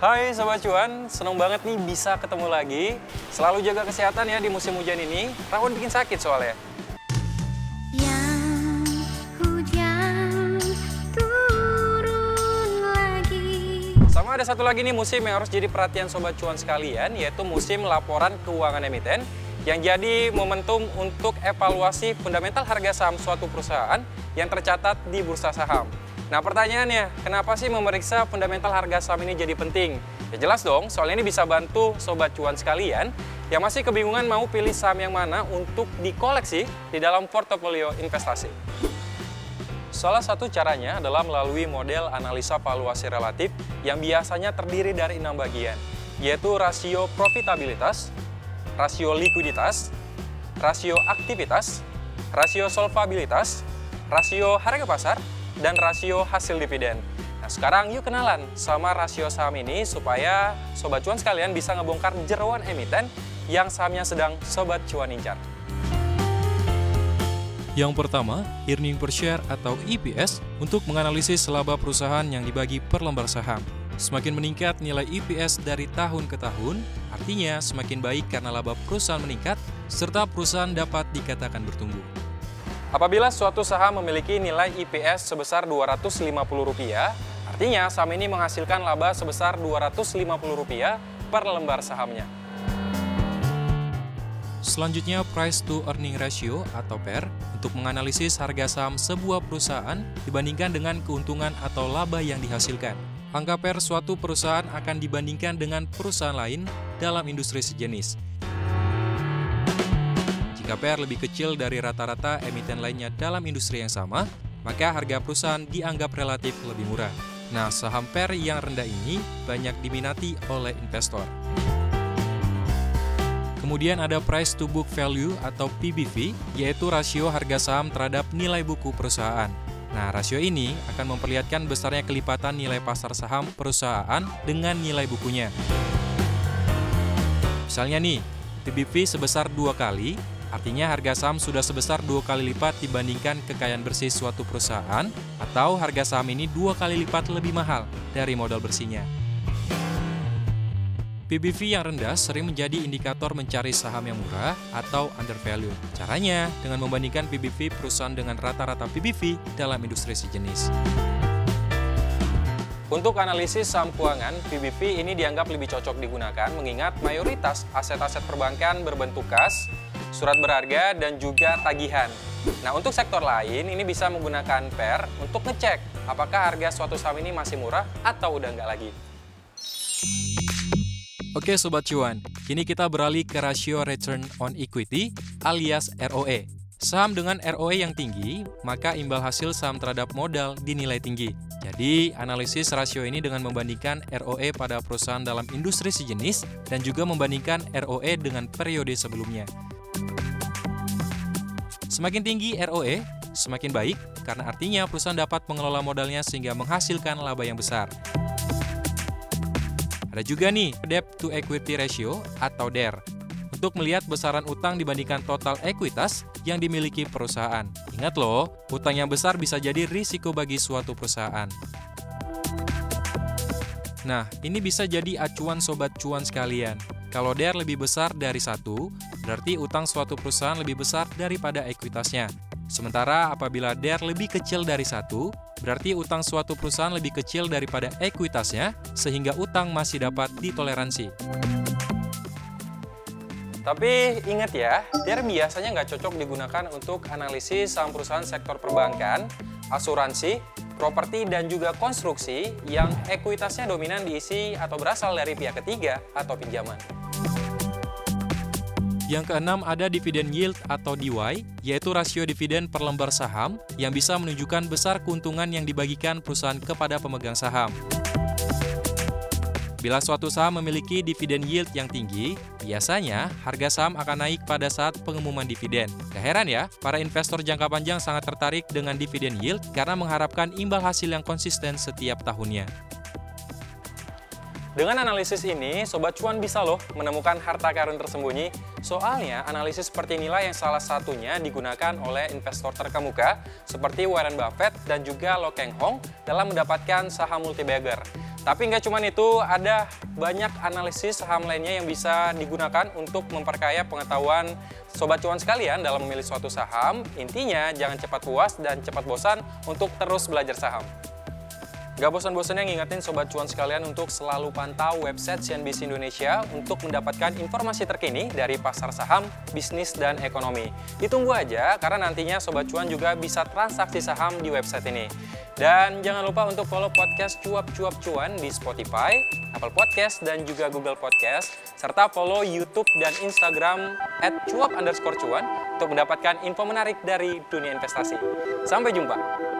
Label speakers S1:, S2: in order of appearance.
S1: Hai Sobat Cuan, seneng banget nih bisa ketemu lagi. Selalu jaga kesehatan ya di musim hujan ini. Rawon bikin sakit soalnya. Sama ada satu lagi nih musim yang harus jadi perhatian Sobat Cuan sekalian, yaitu musim laporan keuangan emiten yang jadi momentum untuk evaluasi fundamental harga saham suatu perusahaan yang tercatat di bursa saham. Nah pertanyaannya, kenapa sih memeriksa fundamental harga saham ini jadi penting? Ya jelas dong, soalnya ini bisa bantu Sobat Cuan sekalian yang masih kebingungan mau pilih saham yang mana untuk dikoleksi di dalam portofolio investasi. Salah satu caranya adalah melalui model analisa valuasi relatif yang biasanya terdiri dari enam bagian, yaitu rasio profitabilitas, rasio likuiditas, rasio aktivitas, rasio solvabilitas, rasio harga pasar, dan rasio hasil dividen. Nah, sekarang yuk kenalan sama rasio saham ini supaya Sobat Cuan sekalian bisa ngebongkar jeroan emiten yang sahamnya sedang Sobat Cuan incar.
S2: Yang pertama, earning per share atau EPS untuk menganalisis laba perusahaan yang dibagi per lembar saham. Semakin meningkat nilai EPS dari tahun ke tahun, artinya semakin baik karena laba perusahaan meningkat, serta perusahaan dapat dikatakan bertumbuh.
S1: Apabila suatu saham memiliki nilai IPS sebesar Rp250, artinya saham ini menghasilkan laba sebesar Rp250 per lembar sahamnya.
S2: Selanjutnya, price to earning ratio atau PER untuk menganalisis harga saham sebuah perusahaan dibandingkan dengan keuntungan atau laba yang dihasilkan. Angka PER suatu perusahaan akan dibandingkan dengan perusahaan lain dalam industri sejenis. PER lebih kecil dari rata-rata emiten lainnya dalam industri yang sama, maka harga perusahaan dianggap relatif lebih murah. Nah, saham PER yang rendah ini banyak diminati oleh investor. Kemudian ada price to book value atau PBV, yaitu rasio harga saham terhadap nilai buku perusahaan. Nah, rasio ini akan memperlihatkan besarnya kelipatan nilai pasar saham perusahaan dengan nilai bukunya. Misalnya nih, PBV sebesar dua kali, Artinya harga saham sudah sebesar dua kali lipat dibandingkan kekayaan bersih suatu perusahaan atau harga saham ini dua kali lipat lebih mahal dari modal bersihnya. PBV yang rendah sering menjadi indikator mencari saham yang murah atau undervalue. Caranya dengan membandingkan PBV perusahaan dengan rata-rata PBV dalam industri sejenis.
S1: Untuk analisis saham keuangan, PBV ini dianggap lebih cocok digunakan mengingat mayoritas aset-aset perbankan berbentuk kas, surat berharga, dan juga tagihan. Nah, untuk sektor lain, ini bisa menggunakan PER untuk ngecek apakah harga suatu saham ini masih murah atau udah nggak lagi.
S2: Oke Sobat Cuan, kini kita beralih ke rasio return on equity alias ROE. Saham dengan ROE yang tinggi, maka imbal hasil saham terhadap modal dinilai tinggi. Jadi, analisis rasio ini dengan membandingkan ROE pada perusahaan dalam industri sejenis dan juga membandingkan ROE dengan periode sebelumnya. Semakin tinggi ROE, semakin baik karena artinya perusahaan dapat mengelola modalnya sehingga menghasilkan laba yang besar. Ada juga nih debt to equity ratio atau DER untuk melihat besaran utang dibandingkan total ekuitas yang dimiliki perusahaan. Ingat loh, utang yang besar bisa jadi risiko bagi suatu perusahaan. Nah, ini bisa jadi acuan sobat cuan sekalian. Kalau DER lebih besar dari satu, berarti utang suatu perusahaan lebih besar daripada ekuitasnya. Sementara apabila DER lebih kecil dari satu, berarti utang suatu perusahaan lebih kecil daripada ekuitasnya, sehingga utang masih dapat ditoleransi.
S1: Tapi ingat ya, DER biasanya nggak cocok digunakan untuk analisis saham perusahaan sektor perbankan, asuransi, properti, dan juga konstruksi yang ekuitasnya dominan diisi atau berasal dari pihak ketiga atau pinjaman.
S2: Yang keenam ada dividen yield atau DY, yaitu rasio dividen per lembar saham yang bisa menunjukkan besar keuntungan yang dibagikan perusahaan kepada pemegang saham. Bila suatu saham memiliki dividen yield yang tinggi, biasanya harga saham akan naik pada saat pengumuman dividen. Gak heran ya, para investor jangka panjang sangat tertarik dengan dividen yield karena mengharapkan imbal hasil yang konsisten setiap tahunnya.
S1: Dengan analisis ini, Sobat Cuan bisa loh menemukan harta karun tersembunyi. Soalnya, analisis seperti inilah yang salah satunya digunakan oleh investor terkemuka seperti Warren Buffett dan juga Lo Keng Hong dalam mendapatkan saham multibagger. Tapi nggak cuma itu, ada banyak analisis saham lainnya yang bisa digunakan untuk memperkaya pengetahuan sobat cuan sekalian dalam memilih suatu saham. Intinya, jangan cepat puas dan cepat bosan untuk terus belajar saham. Gak bosan-bosannya ngingetin Sobat Cuan sekalian untuk selalu pantau website CNBC Indonesia untuk mendapatkan informasi terkini dari pasar saham, bisnis, dan ekonomi. Ditunggu aja karena nantinya Sobat Cuan juga bisa transaksi saham di website ini. Dan jangan lupa untuk follow podcast Cuap-Cuap Cuan di Spotify, Apple Podcast, dan juga Google Podcast, serta follow YouTube dan Instagram at cuap underscore cuan untuk mendapatkan info menarik dari dunia investasi. Sampai jumpa!